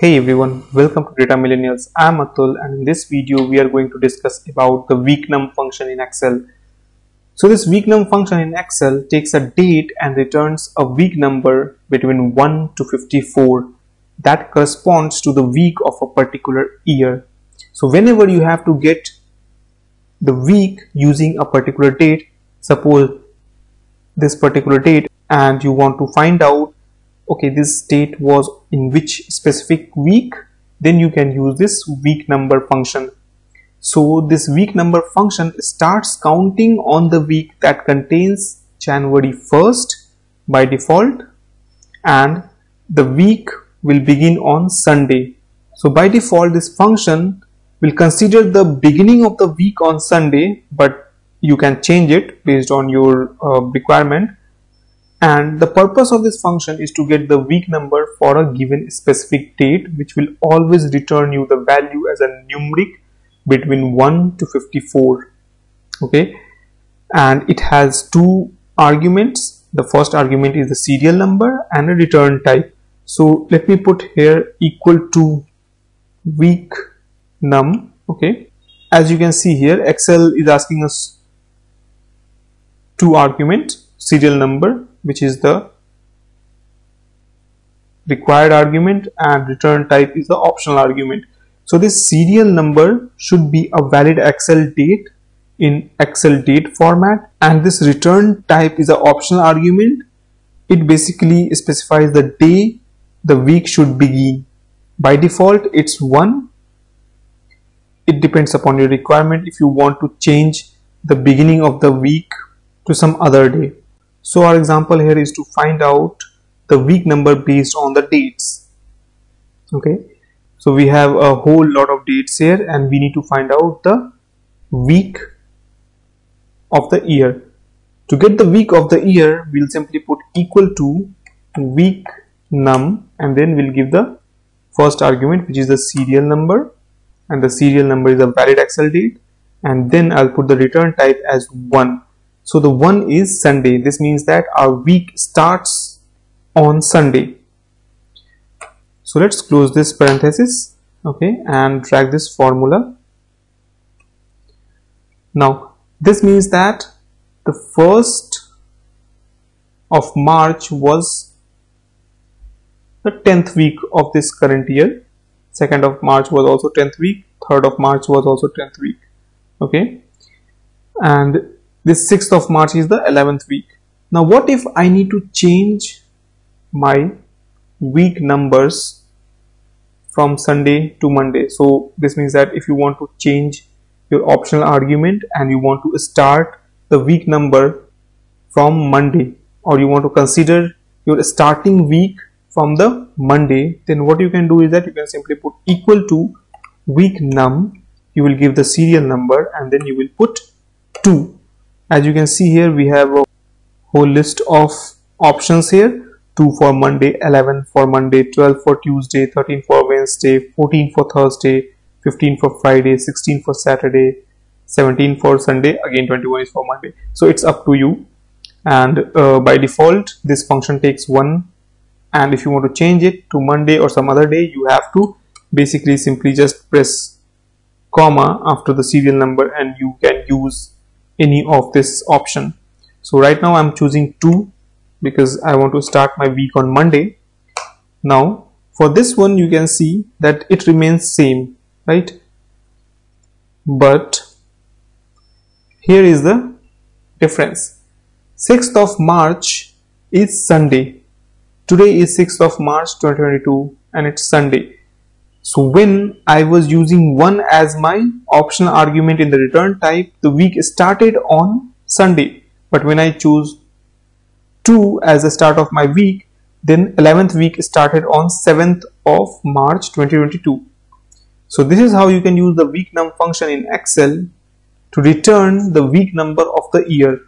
Hey everyone, welcome to Data Millennials. I'm Atul and in this video we are going to discuss about the weeknum function in Excel. So this weeknum function in Excel takes a date and returns a week number between 1 to 54 that corresponds to the week of a particular year. So whenever you have to get the week using a particular date, suppose this particular date and you want to find out okay this date was in which specific week then you can use this week number function. So this week number function starts counting on the week that contains January 1st by default and the week will begin on Sunday. So by default this function will consider the beginning of the week on Sunday but you can change it based on your uh, requirement and the purpose of this function is to get the week number for a given specific date which will always return you the value as a numeric between 1 to 54 okay? And it has two arguments. The first argument is the serial number and a return type. So let me put here equal to week num. Okay? As you can see here excel is asking us two arguments serial number which is the required argument and return type is the optional argument. So this serial number should be a valid Excel date in Excel date format and this return type is an optional argument. It basically specifies the day the week should begin. By default it's 1. It depends upon your requirement if you want to change the beginning of the week to some other day. So our example here is to find out the week number based on the dates. Okay. So we have a whole lot of dates here and we need to find out the week of the year. To get the week of the year, we'll simply put equal to week num and then we'll give the first argument which is the serial number and the serial number is a valid Excel date and then I'll put the return type as 1 so the one is Sunday. This means that our week starts on Sunday. So let's close this parenthesis, okay, and drag this formula. Now this means that the first of March was the 10th week of this current year. Second of March was also 10th week. Third of March was also 10th week. Okay. And this 6th of March is the 11th week. Now what if I need to change my week numbers from Sunday to Monday. So this means that if you want to change your optional argument and you want to start the week number from Monday or you want to consider your starting week from the Monday then what you can do is that you can simply put equal to week num you will give the serial number and then you will put 2 as you can see here we have a whole list of options here. 2 for Monday 11 for Monday 12 for Tuesday 13 for Wednesday 14 for Thursday 15 for Friday 16 for Saturday 17 for Sunday again 21 is for Monday. So it's up to you. And uh, by default this function takes one. And if you want to change it to Monday or some other day you have to basically simply just press comma after the serial number and you can use any of this option. So right now I'm choosing 2 because I want to start my week on Monday. Now for this one you can see that it remains same right? But here is the difference. 6th of March is Sunday. Today is 6th of March 2022 and it's Sunday so when I was using 1 as my optional argument in the return type, the week started on Sunday. But when I choose 2 as the start of my week, then 11th week started on 7th of March 2022. So this is how you can use the week num function in Excel to return the week number of the year.